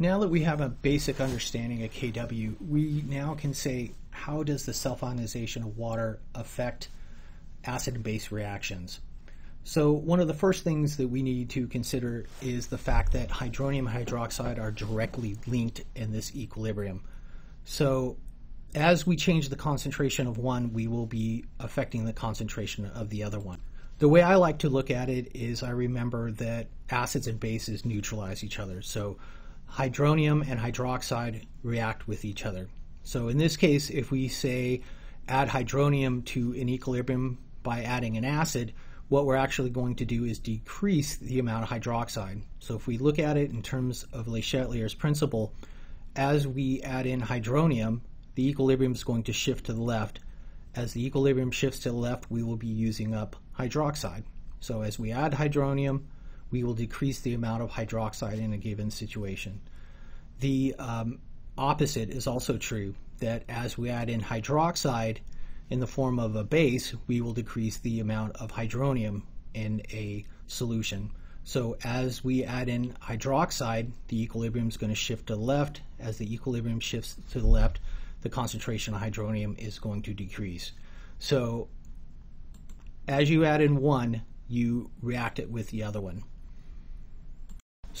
Now that we have a basic understanding of KW, we now can say how does the self-ionization of water affect acid and base reactions? So one of the first things that we need to consider is the fact that hydronium hydroxide are directly linked in this equilibrium. So as we change the concentration of one, we will be affecting the concentration of the other one. The way I like to look at it is I remember that acids and bases neutralize each other. So hydronium and hydroxide react with each other. So in this case, if we say add hydronium to an equilibrium by adding an acid, what we're actually going to do is decrease the amount of hydroxide. So if we look at it in terms of Le Chatelier's principle, as we add in hydronium, the equilibrium is going to shift to the left. As the equilibrium shifts to the left, we will be using up hydroxide. So as we add hydronium, we will decrease the amount of hydroxide in a given situation. The um, opposite is also true, that as we add in hydroxide, in the form of a base, we will decrease the amount of hydronium in a solution. So as we add in hydroxide, the equilibrium is going to shift to the left. As the equilibrium shifts to the left, the concentration of hydronium is going to decrease. So as you add in one, you react it with the other one.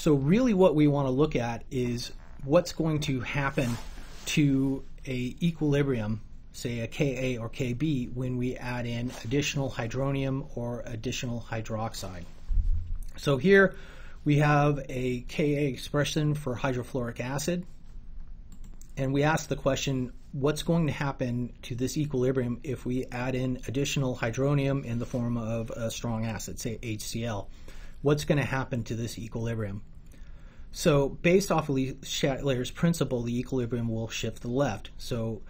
So really what we want to look at is what's going to happen to a equilibrium say a Ka or Kb, when we add in additional hydronium or additional hydroxide. So here we have a Ka expression for hydrofluoric acid, and we ask the question, what's going to happen to this equilibrium if we add in additional hydronium in the form of a strong acid, say HCl? What's going to happen to this equilibrium? So based off of Le Chatelier's principle, the equilibrium will shift to the left. So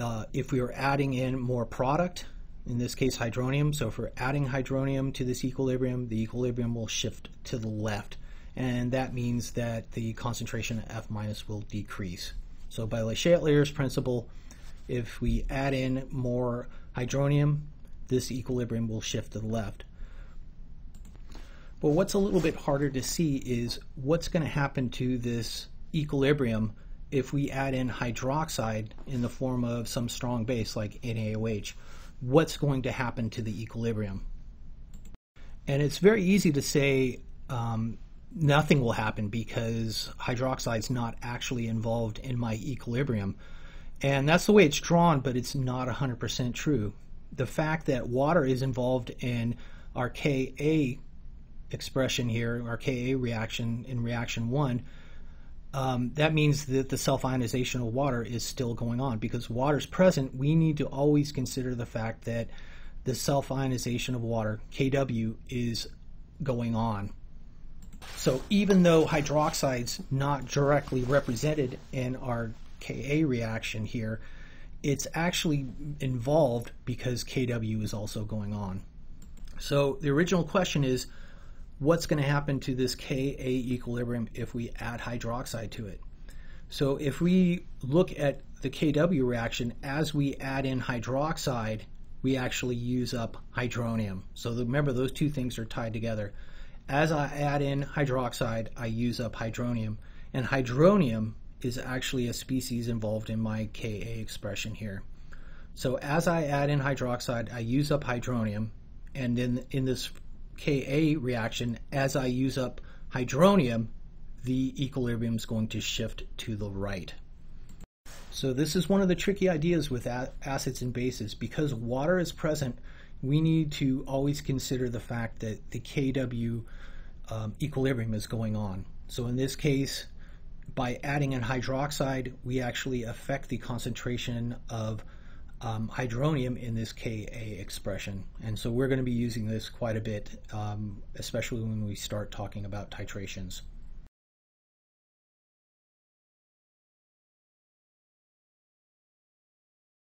uh, if we are adding in more product, in this case hydronium, so if we're adding hydronium to this equilibrium, the equilibrium will shift to the left. And that means that the concentration of F minus will decrease. So by Le Chatelier's principle, if we add in more hydronium, this equilibrium will shift to the left. But what's a little bit harder to see is what's going to happen to this equilibrium if we add in hydroxide in the form of some strong base like NaOH, what's going to happen to the equilibrium? And it's very easy to say um, nothing will happen because hydroxide is not actually involved in my equilibrium. And that's the way it's drawn, but it's not 100% true. The fact that water is involved in our Ka expression here, our Ka reaction in reaction 1, um, that means that the self ionization of water is still going on because water is present. We need to always consider the fact that the self ionization of water, Kw, is going on. So even though hydroxide's not directly represented in our Ka reaction here, it's actually involved because Kw is also going on. So the original question is what's going to happen to this Ka equilibrium if we add hydroxide to it. So if we look at the Kw reaction, as we add in hydroxide, we actually use up hydronium. So remember, those two things are tied together. As I add in hydroxide, I use up hydronium. And hydronium is actually a species involved in my Ka expression here. So as I add in hydroxide, I use up hydronium. And then in this Ka reaction, as I use up hydronium, the equilibrium is going to shift to the right. So this is one of the tricky ideas with acids and bases. Because water is present, we need to always consider the fact that the Kw um, equilibrium is going on. So in this case, by adding in hydroxide, we actually affect the concentration of um, hydronium in this Ka expression. And so we're going to be using this quite a bit, um, especially when we start talking about titrations.